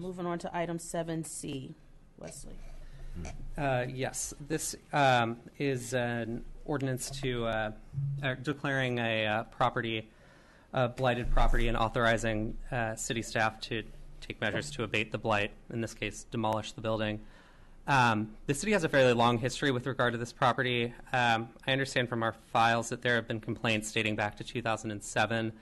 moving on to item seven C. Wesley. Uh, Yes, this um, is an ordinance to, uh, uh, declaring a uh, property, a blighted property, and authorizing uh, city staff to take measures to abate the blight, in this case, demolish the building. Um, The city has a fairly long history with regard to this property. Um, I understand from our files that there have been complaints dating back to 2007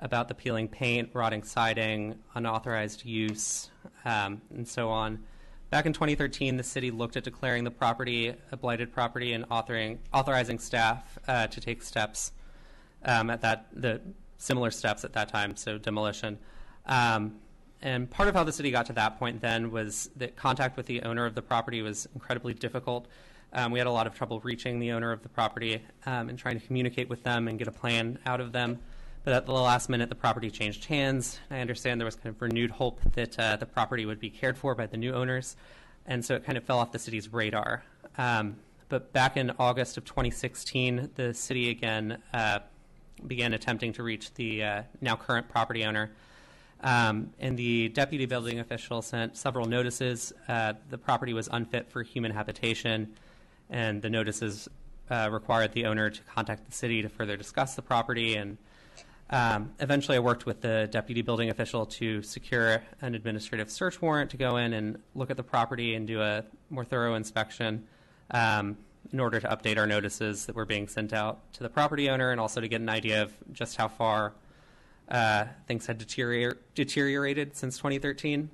about the peeling paint, rotting siding, unauthorized use, um, and so on. Back in 2013, the city looked at declaring the property a blighted property and authoring, authorizing staff uh, to take steps um, at that, the similar steps at that time, so demolition. Um, and part of how the city got to that point then was that contact with the owner of the property was incredibly difficult. Um, we had a lot of trouble reaching the owner of the property um, and trying to communicate with them and get a plan out of them. But at the last minute, the property changed hands. I understand there was kind of renewed hope that uh, the property would be cared for by the new owners, and so it kind of fell off the city's radar. Um, but back in August of 2016, the city again uh, began attempting to reach the uh, now current property owner. Um, and the deputy building official sent several notices. Uh, the property was unfit for human habitation, and the notices uh, required the owner to contact the city to further discuss the property. And um, eventually, I worked with the deputy building official to secure an administrative search warrant to go in and look at the property and do a more thorough inspection um, in order to update our notices that were being sent out to the property owner and also to get an idea of just how far uh, things had deterior- deteriorated since 2013.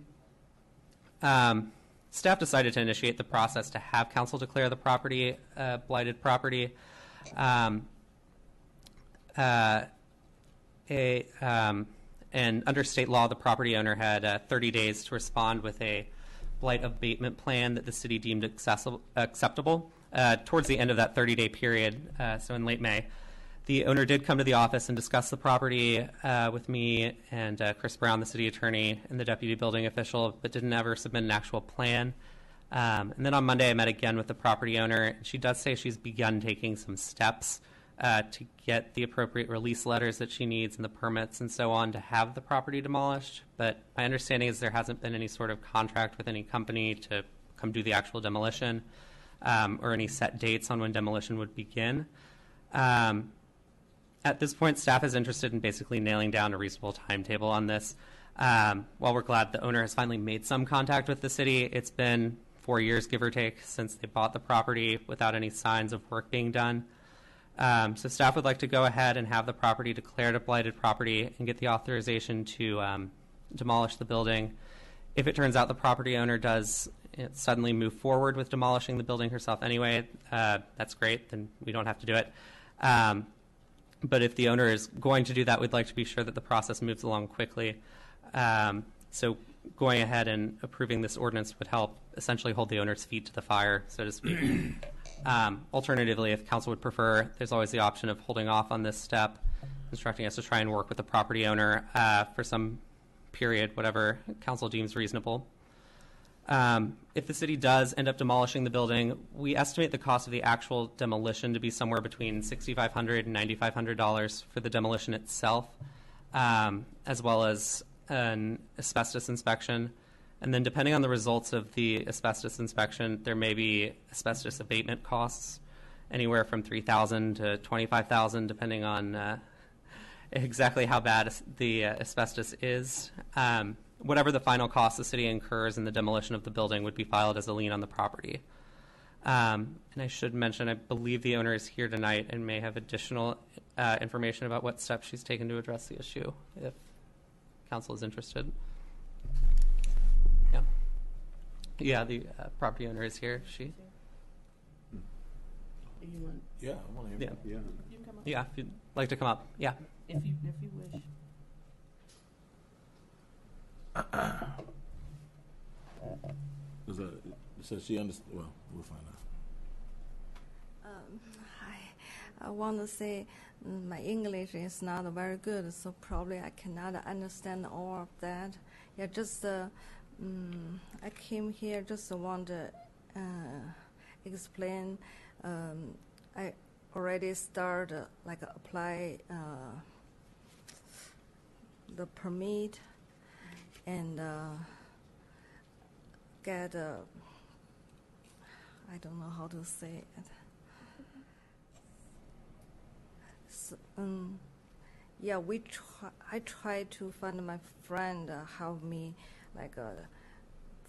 Um, staff decided to initiate the process to have council declare the property uh, blighted property. Um, uh, a, um, and under state law, the property owner had uh, 30 days to respond with a blight abatement plan that the city deemed acceptable. Uh, towards the end of that 30 day period, uh, so in late May, the owner did come to the office and discuss the property uh, with me and uh, Chris Brown, the city attorney, and the deputy building official, but didn't ever submit an actual plan. Um, and then on Monday, I met again with the property owner, and she does say she's begun taking some steps uh, to get the appropriate release letters that she needs and the permits and so on to have the property demolished. But my understanding is there hasn't been any sort of contract with any company to come do the actual demolition um, or any set dates on when demolition would begin. Um, at this point, staff is interested in basically nailing down a reasonable timetable on this. Um, while we're glad the owner has finally made some contact with the city, it's been four years, give or take, since they bought the property without any signs of work being done. Um, so staff would like to go ahead and have the property declared a blighted property and get the authorization to um, demolish the building. If it turns out the property owner does suddenly move forward with demolishing the building herself anyway, uh, that's great. Then we don't have to do it. Um, but if the owner is going to do that, we'd like to be sure that the process moves along quickly. Um, so going ahead and approving this ordinance would help essentially hold the owner's feet to the fire, so to speak. Um, alternatively, if council would prefer, there's always the option of holding off on this step, instructing us to try and work with the property owner uh, for some period, whatever council deems reasonable. Um, if the city does end up demolishing the building, we estimate the cost of the actual demolition to be somewhere between $6,500 and $9,500 for the demolition itself, um, as well as an asbestos inspection. And then, depending on the results of the asbestos inspection, there may be asbestos abatement costs, anywhere from 3,000 to 25,000, depending on uh, exactly how bad the uh, asbestos is. Um, whatever the final cost the city incurs in the demolition of the building would be filed as a lien on the property. Um, and I should mention, I believe the owner is here tonight and may have additional uh, information about what steps she's taken to address the issue, if council is interested. Yeah. Yeah, the uh, property owner is here. She. Do you want, Yeah, I want to Yeah. hear. Yeah. you can come up Yeah, if you'd like to come up. Yeah. if you if you wish. Does that, so she understand, well, we'll find out. Um, I, I want to say mm, my English is not very good, so probably I cannot understand all of that. Yeah, just uh, mm, I came here just want to uh, explain. Um, I already started like apply uh, the permit, and uh, get a, I don't know how to say it. So, um, yeah, we try. I try to find my friend uh, help me, like uh,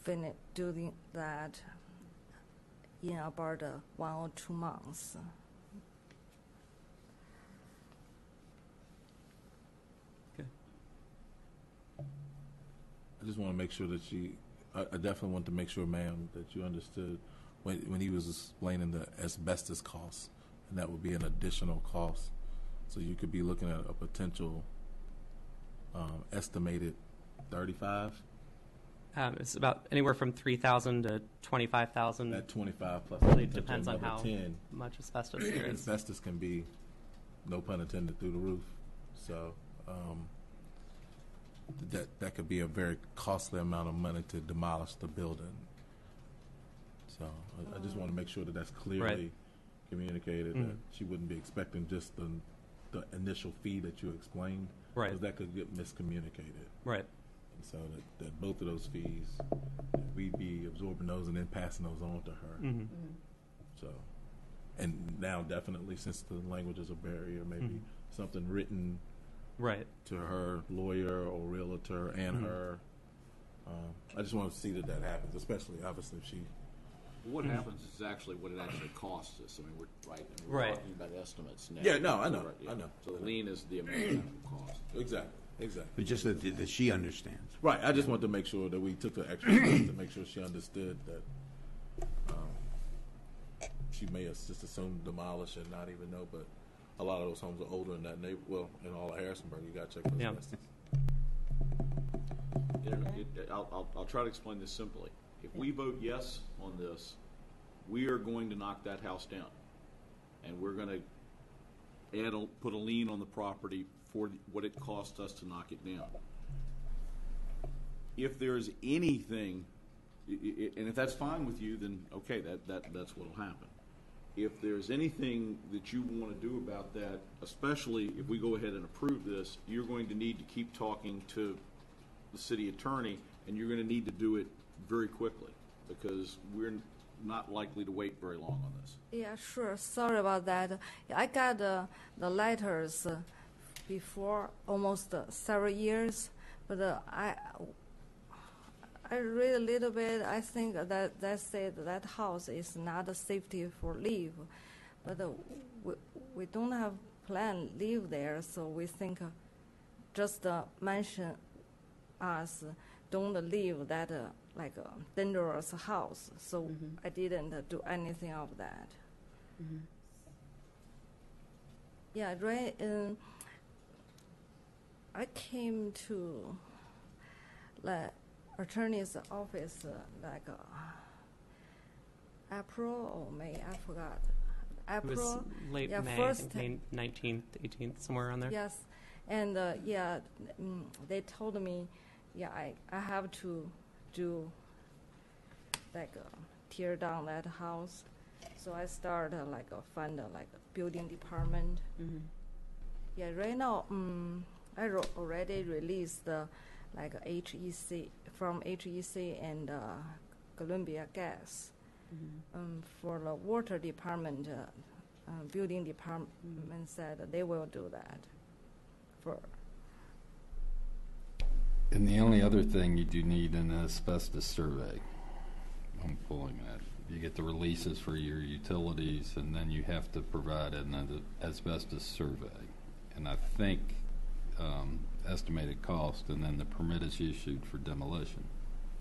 finish doing that in about uh, one or two months. Okay. I just want to make sure that she, I, I definitely want to make sure, ma'am, that you understood when, when he was explaining the asbestos costs, and that would be an additional cost. So you could be looking at a potential, um, estimated thirty-five, Um, it's about anywhere from 3,000 to 25,000. that twenty-five plus. Really depends on how Ten, much asbestos there is. asbestos can be, no pun intended, through the roof. So, um, that, that could be a very costly amount of money to demolish the building. So I, I just want to make sure that that's clearly communicated, that Mhm. she wouldn't be expecting just the, the initial fee that you explained. Right. Because that could get miscommunicated. Right. And so that, that both of those fees, we'd be absorbing those and then passing those on to her. hmm So, and now definitely since the language is a barrier, maybe Mhm. something written Right. to her lawyer or realtor and Mhm. her. Um, I just want to see that that happens, especially obviously if she. What happens is actually what it actually costs us. I mean, we're, right, I mean, we're Right. talking about estimates now. Yeah, no, I know, Right, yeah. I know. So the lien is the amount that it will cost. Exactly. Exactly. But just that, that she understands. Right. I just want to make sure that we took the extra steps to make sure she understood that. Um, she may have just assumed demolish and not even know, but a lot of those homes are older in that neighbor. Well, in all of Harrisonburg, you got to check those Yeah. asbestos. You it- I'll, I'll, I'll try to explain this simply. If we vote yes on this, we are going to knock that house down. And we're gonna add, a put a lien on the property for what it cost us to knock it down. If there's anything, and if that's fine with you, then okay, that, that, that's what'll happen. If there's anything that you want to do about that, especially if we go ahead and approve this, you're going to need to keep talking to the city attorney, and you're going to need to do it very quickly, because we're not likely to wait very long on this. Yeah, sure. Sorry about that. I got uh, the letters uh, before almost uh, several years, but uh, I I read a little bit. I think that that said that house is not a safety for live, but uh, we we don't have plan live there, so we think uh, just uh, mention us don't live that uh, like a dangerous house. So Mhm. I didn't uh, do anything of that. Mhm. Yeah, right. Um, I came to the attorney's office uh, like uh, April or May. I forgot. It was April. late yeah, May, I first- think May 19th, 18th, somewhere around there. Yes, and uh, yeah, mm, they told me, yeah, I, I have to do like uh, tear down that house. So I started uh, like uh, find uh, like a building department. Mhm. Yeah, right now, um, I ro- already released the like HEC from HEC and uh, Columbia Gas. Mhm. Um, for the water department, uh, uh, building department said they will do that. For And the only other thing you do need in an asbestos survey. I'm pulling that. You get the releases for your utilities, and then you have to provide an asbestos survey. And I think um, estimated cost, and then the permit is issued for demolition.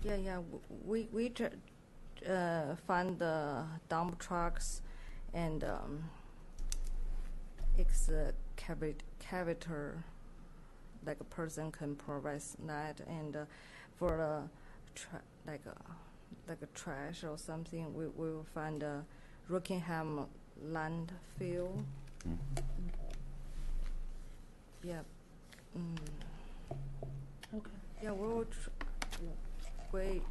yeah, yeah, w- we we tr- uh, find the dump trucks and um, excavator, like a person can provide that, and uh, for the tra- like a like a trash or something, we we will find a Rockingham landfill. Mm. Yeah. Mm. Okay. Yeah, we will. Tr- we,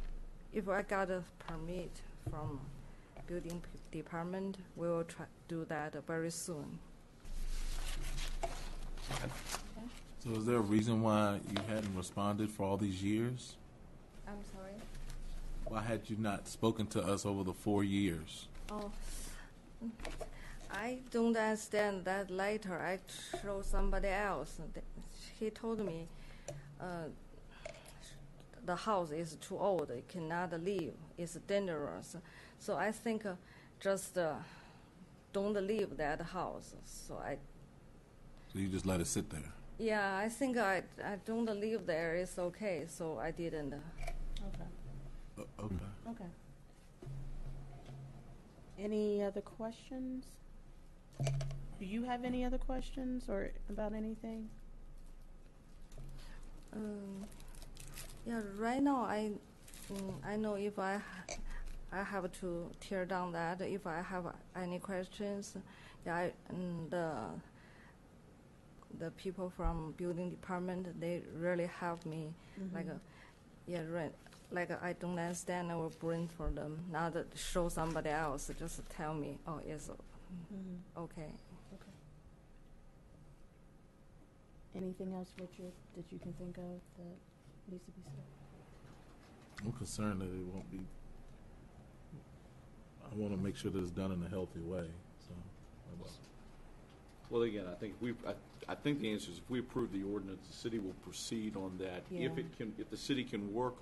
if I got a permit from building p- department, we will try do that very soon. So is there a reason why you hadn't responded for all these years? I'm sorry. Why had you not spoken to us over the four years? Oh, I don't understand that later. I show somebody else. He told me uh, the house is too old. It cannot live. It's dangerous. So I think uh, just uh, don't leave that house. So I, So you just let it sit there? yeah, I think I, I don't live there. It's okay. So I didn't. Okay, Uh, Okay. okay. Any other questions? Do you have any other questions or about anything? Um, yeah, right now I, mm, I know if I, I have to tear down that. If I have any questions, yeah, I, mm, the, the people from building department they really help me. Like, uh, yeah, right. Like I don't understand, I will bring for them. Not show somebody else. Just tell me, oh, Mhm. Okay. Anything else, Richard, that you can think of that needs to be said? I'm concerned that it won't be, I want to make sure that it's done in a healthy way, so. Well, again, I think if we, I, I think the answer is if we approve the ordinance, the city will proceed on that. If Yeah. it can, if the city can work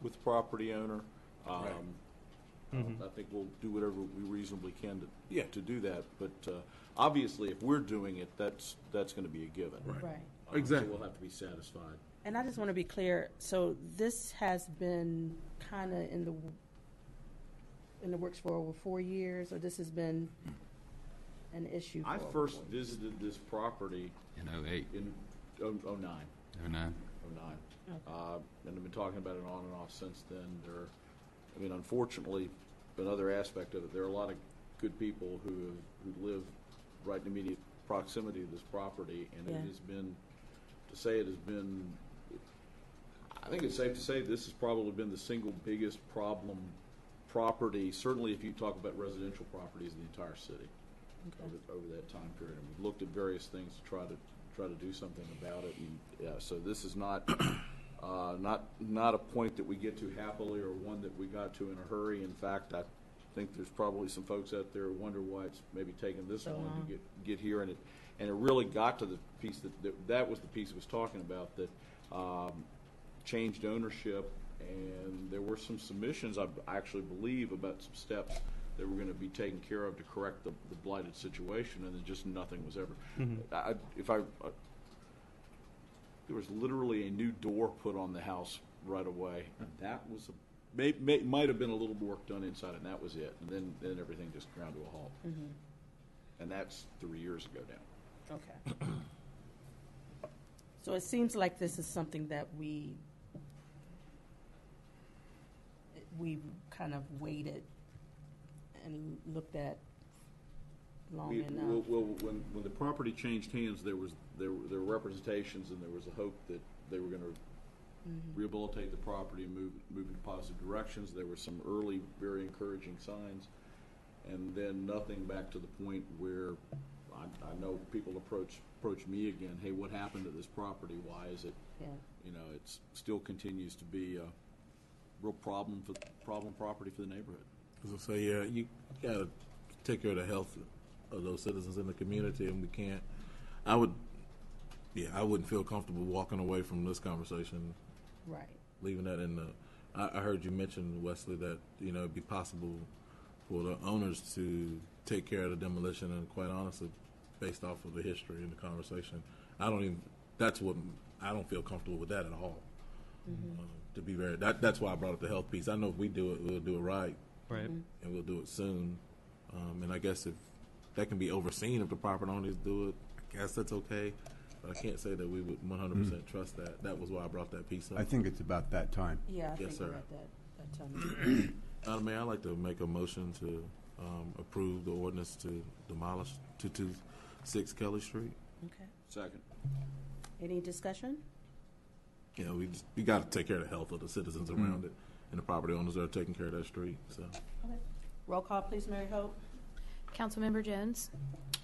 with the property owner, um, Mhm. I think we'll do whatever we reasonably can to, Yeah. to do that. But, uh, obviously, if we're doing it, that's, that's gonna be a given. Right. Right. Um, Exactly. So we'll have to be satisfied. And I just want to be clear, so this has been kind of in the, in the works for over four years, or this has been an issue for I over first four years? visited this property In '08, in oh, oh nine. '09. oh nine. Okay. Uh, and I've been talking about it on and off since then. There, I mean, unfortunately, another aspect of it, there are a lot of good people who who live right in immediate proximity to this property, and Yeah. it has been, to say it has been, I think it's safe to say this has probably been the single biggest problem property, certainly if you talk about residential properties in the entire city over, over that time period. And we've looked at various things to try to, try to do something about it. And, yeah, so this is not, uh, not, not a point that we get to happily or one that we got to in a hurry. In fact, I think there's probably some folks out there who wonder why it's maybe taken this So long long. to get, get here. And it, and it really got to the piece that, that, that was the piece it was talking about, that, um, changed ownership, and there were some submissions, I actually believe, about some steps that were gonna be taken care of to correct the, the blighted situation, and then just nothing was ever. I, if I, I- there was literally a new door put on the house right away, and that was, a may, may, might have been a little work done inside, and that was it, and then, then everything just ground to a halt. Mhm. And that's three years ago now. Okay. So it seems like this is something that we, we kind of waited and looked at long We- enough. Well, well, when, when the property changed hands, there was, there were, there were representations and there was a hope that they were gonna Mhm. rehabilitate the property and move, move in positive directions. There were some early, very encouraging signs. And then nothing back to the point where I, I know people approach, approach me again, hey, what happened to this property? Why is it, Yeah, you know, it's, still continues to be a real problem for, problem property for the neighborhood. So say, yeah, you gotta take care of the health of those citizens in the community, and we can't. I would, yeah, I wouldn't feel comfortable walking away from this conversation, right. leaving that in the. I, I heard you mention Wesley that you know it'd be possible for the owners to take care of the demolition, and quite honestly, based off of the history and the conversation, I don't even. That's what I don't feel comfortable with that at all. Uh, to be very, that, that's why I brought up the health piece. I know if we do it, we'll do it right Right. and we'll do it soon. Um, and I guess if that can be overseen if the property owners do it, I guess that's okay. But I can't say that we would 100% trust that. That was why I brought that piece up. I think it's about that time. Yeah, I Yes, think sir. we're at that, that time. Uh, Mayor, I'd like to make a motion to um, approve the ordinance to demolish 226 Kelly Street. Okay. Second. Any discussion? You know, we just, we got to take care of the health of the citizens around it and the property owners that are taking care of that street. So, Okay. Roll call, please, Mary Hope. Councilmember Jones,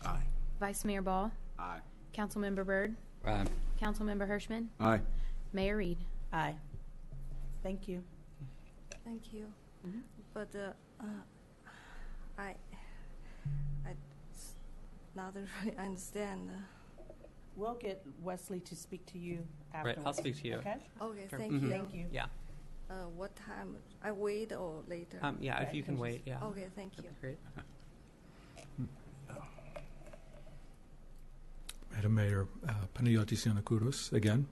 aye. Vice Mayor Baugh, Aye. Councilmember Byrd, Aye. Councilmember Hirschmann, Aye. Mayor Reed. Aye. Thank you. Thank you. Mhm. But uh, uh, I, I s- not really understand. We'll get Wesley to speak to you Right, afterwards. I'll speak to you. Okay? Okay, Sure. thank Mhm. you. Thank you. Yeah. Uh, what time? I wait or later? Um, yeah, if Right, you can can wait, yeah. okay, thank you. Great. Mayor, uh, Giannakouros again.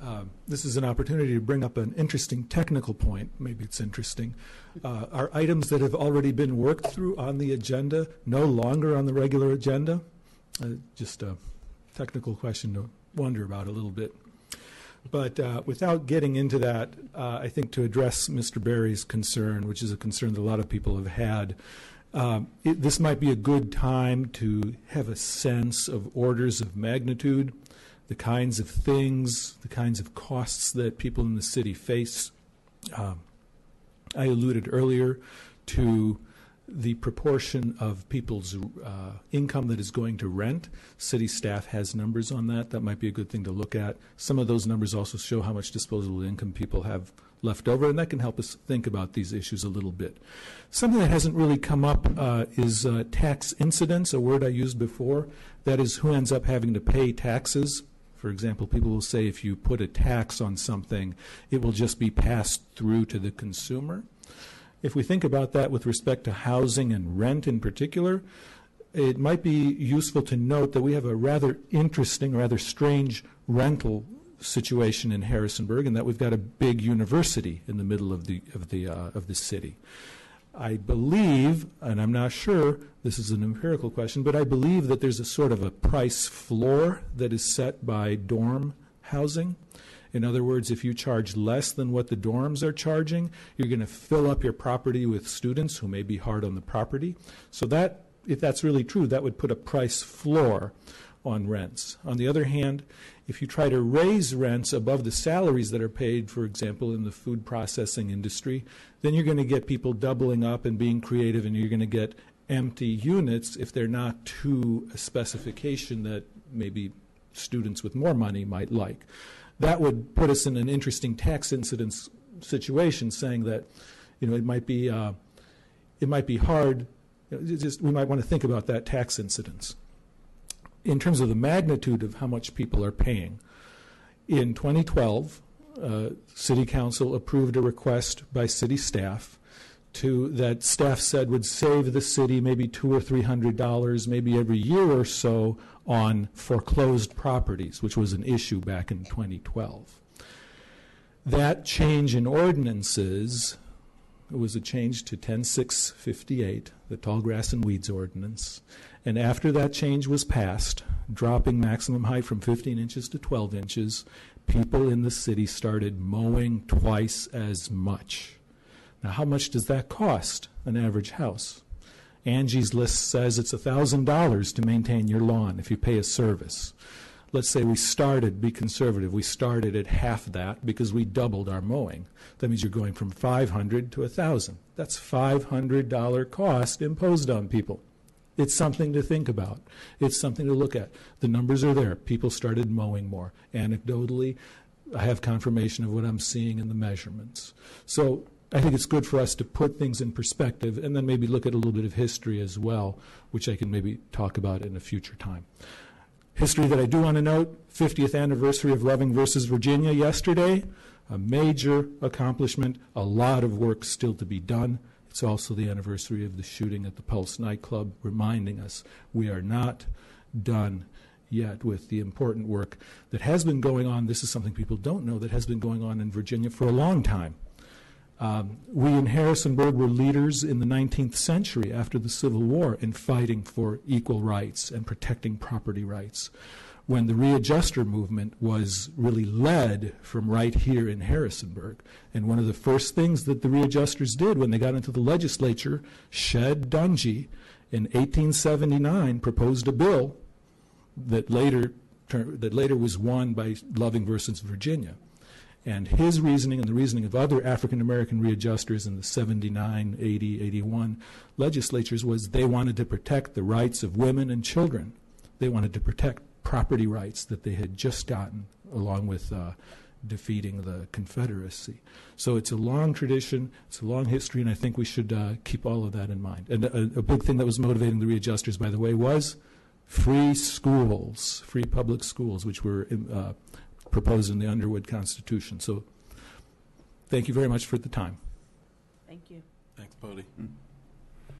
Um, This is an opportunity to bring up an interesting technical point, maybe it's interesting. Uh, Are items that have already been worked through on the agenda no longer on the regular agenda? Uh, Just a technical question to wonder about a little bit. But uh, without getting into that, uh, I think to address Mr. Barry's concern, which is a concern that a lot of people have had, um, it, this might be a good time to have a sense of orders of magnitude, the kinds of things, the kinds of costs that people in the city face. Um, I alluded earlier to the proportion of people's uh, income that is going to rent. City staff has numbers on that. That might be a good thing to look at. Some of those numbers also show how much disposable income people have left over, and that can help us think about these issues a little bit. Something that hasn't really come up uh, is uh, tax incidence, a word I used before. That is, who ends up having to pay taxes. For example, people will say if you put a tax on something, it will just be passed through to the consumer. If we think about that with respect to housing and rent in particular, it might be useful to note that we have a rather interesting, rather strange rental situation in Harrisonburg, and that we've got a big university in the middle of the of the uh, of the city. I believe, and I'm not sure, this is an empirical question, but I believe that there's a sort of a price floor that is set by dorm housing. In other words, if you charge less than what the dorms are charging, you're going to fill up your property with students who may be hard on the property. So that, if that's really true, that would put a price floor on rents. On the other hand, if you try to raise rents above the salaries that are paid, for example, in the food processing industry, then you're going to get people doubling up and being creative, and you're going to get empty units if they're not to a specification that maybe students with more money might like. That would put us in an interesting tax incidence situation, saying that, you know, it might be, uh, it might be hard. you know, just we might want to think about that tax incidence in terms of the magnitude of how much people are paying. In 2012, uh, City Council approved a request by city staff to that staff said would save the city maybe two or three hundred dollars, maybe every year or so, on foreclosed properties, which was an issue back in 2012. That change in ordinances was a change to 10658, the Tall Grass and Weeds Ordinance. And after that change was passed, dropping maximum height from 15 inches to 12 inches, people in the city started mowing twice as much. Now, how much does that cost an average house? Angie's List says it's $1,000 to maintain your lawn if you pay a service. Let's say we started, be conservative, we started at half that because we doubled our mowing. That means you're going from 500 to 1,000. That's $500 cost imposed on people. It's something to think about. It's something to look at. The numbers are there. People started mowing more. Anecdotally, I have confirmation of what I'm seeing in the measurements. So I think it's good for us to put things in perspective and then maybe look at a little bit of history as well, which I can maybe talk about in a future time. History that I do want to note 50th anniversary of Loving versus Virginia yesterday. A major accomplishment, a lot of work still to be done. It's also the anniversary of the shooting at the Pulse nightclub, reminding us we are not done yet with the important work that has been going on. This is something people don't know that has been going on in Virginia for a long time. Um, we in Harrisonburg were leaders in the 19th century after the Civil War in fighting for equal rights and protecting property rights. When the readjuster movement was really led from right here in Harrisonburg. And one of the first things that the readjusters did when they got into the legislature, Shed Dungee, in 1879 proposed a bill that later, that later was won by Loving versus Virginia. And his reasoning and the reasoning of other African American readjusters in the 79, 80, 81 legislatures was they wanted to protect the rights of women and children. They wanted to protect property rights that they had just gotten along with uh, defeating the Confederacy. So it's a long tradition, it's a long history, and I think we should uh, keep all of that in mind. And a, a big thing that was motivating the readjusters, by the way, was free schools, free public schools, which were uh, proposed in the Underwood Constitution. So thank you very much for the time. Thank you. Thanks, Bodie. Mm.